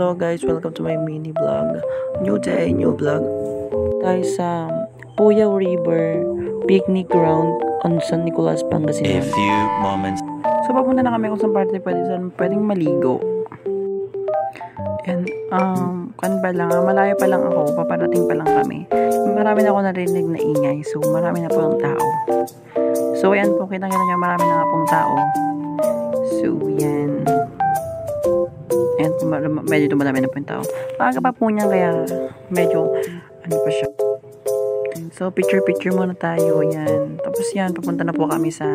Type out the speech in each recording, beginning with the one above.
Hello guys, welcome to my mini vlog. New day, new vlog. Tayo sa Puyaw River Picnic Ground on San Nicolas, A Pangasinan. few moments So papunta na kami kung saan parte pwede saan pwedeng maligo. And um, kan ba lang, ah, malayo pa lang ako, paparating pa lang kami. Marami na ako narinig na ingay, so marami na po ang tao. So ayan po, kita nyo marami na nga pong tao. So yan. Ayan medyo dumadami na po yung tao. Maaga pa po niya, kaya medyo, ano pa siya. So, picture-picture muna tayo, yan. Tapos yan, papunta na po kami sa,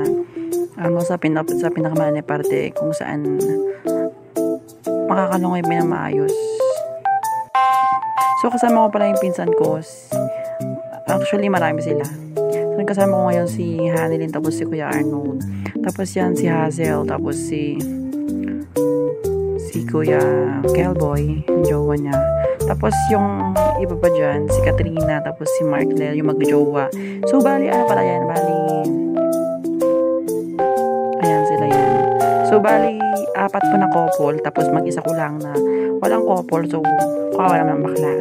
ano, sa, pinak sa pinakamahal na parte kung saan makakalungay ba na maayos. So, kasama ko pala yung pinsan ko. Actually, marami sila. So, kasama ko ngayon si Hanilin, tapos si Kuya Arnold. Tapos yan, si Hazel, tapos si si Kuya Kelboy, jowa niya. Tapos yung iba pa dyan, si Katrina, tapos si Mark Lel, yung mag-jowa. So, bali, ano pala yan? Bali, ayan sila yan. So, bali, apat po na couple, tapos mag-isa ko lang na walang couple, so, kawawa naman bakla.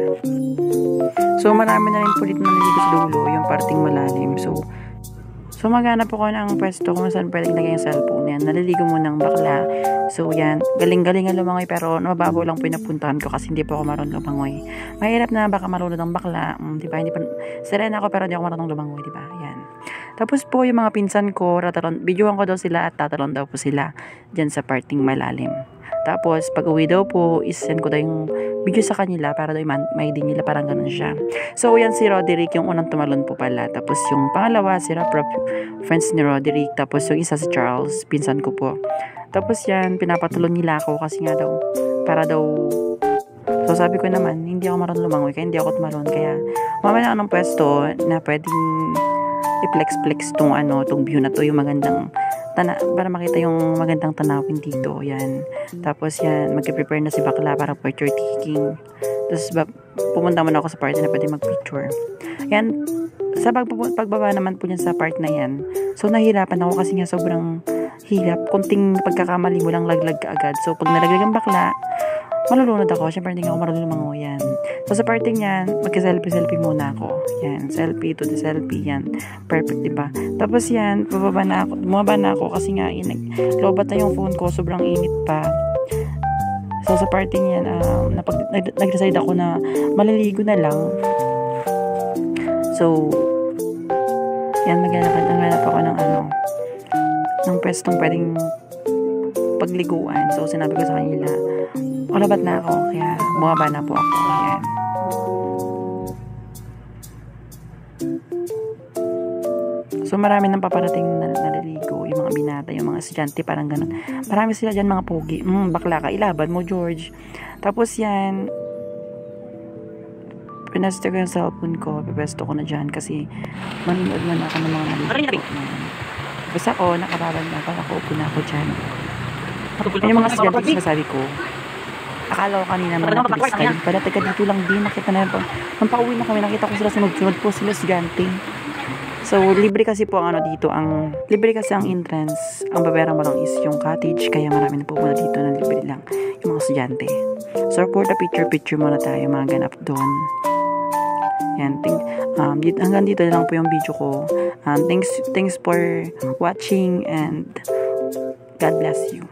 So, marami na rin po dito naliligo sa dulo, yung parting malalim. So, So, maghanap ako ng pwesto kung saan pwedeng lagay yung cellphone yan. Naliligo mo ng bakla. So, yan. Galing-galing ang lumangoy pero mababaw lang po yung napuntahan ko kasi hindi po ako marunong lumangoy. Mahirap na baka marunong ng bakla. Mm, di ba? Hindi pa, serena ako pero hindi ako marunong lumangoy. Di ba? Yan. Tapos po yung mga pinsan ko, tatalon, videoan ko daw sila at tatalon daw po sila dyan sa parting malalim. Tapos, pag uwi daw po, isend ko daw yung video sa kanila para daw may din nila parang ganun siya. So, yan si Roderick, yung unang tumalon po pala. Tapos, yung pangalawa, si Rap friends ni Roderick. Tapos, yung isa si Charles, pinsan ko po. Tapos, yan, pinapatulon nila ako kasi nga daw, para daw, so sabi ko naman, hindi ako marunong lumangoy, kaya hindi ako tumalon. Kaya, mamaya ng pwesto na pwedeng i-flex-flex tong ano, tong view na to, yung magandang tana para makita yung magandang tanawin dito. Yan. Tapos yan, magpe-prepare na si Bakla para picture taking. Tapos ba, pumunta muna ako sa part na pwede mag-picture. Yan. Sa pag pagbaba naman po niyan sa part na yan, so nahirapan ako kasi nga sobrang hirap. Kunting pagkakamali mo lang laglag ka agad. So pag nalaglag ang bakla, malulunod ako. Siyempre, hindi ako marunong lumango yan. So, sa parting yan, magka-selfie-selfie muna ako. Yan, selfie to the selfie, yan. Perfect, di ba? Tapos yan, bababa na ako, bumaba na ako kasi nga, inag, lobat na yung phone ko, sobrang init pa. So, sa parting yan, um, napag, nag, nag-decide ako na maliligo na lang. So, yan, maghanap, naghanap ako ng ano, ng pwestong pwedeng pagliguan. So, sinabi ko sa kanila, Ulabat na ako, kaya bumaba na po ako. Ayan. So, marami nang paparating na naliligo. Yung mga binata, yung mga estudyante, parang ganun. Marami sila dyan, mga pogi. Mm, bakla ka, ilaban mo, George. Tapos yan, pinasto ko yung cellphone ko, pipesto ko na dyan kasi manonood na ako ng mga naliligo. Basta ako, nakababad na ako, nakaupo na ako dyan. Yan yung mga estudyante sinasabi ko. Akala ko kanina mga tulis kayo. Pala taga dito lang din. Nakita na yun. Nung pauwi na kami, nakita ko sila sunod-sunod po sila estudyante. So, libre kasi po ang ano dito. Ang, libre kasi ang entrance. Ang babayaran mo lang is yung cottage. Kaya marami na pupunta dito na libre lang yung mga estudyante. So, for the picture-picture muna tayo mga ganap doon. Yan, think, um, dito, hanggang dito na lang po yung video ko. Um, thanks, thanks for watching and God bless you.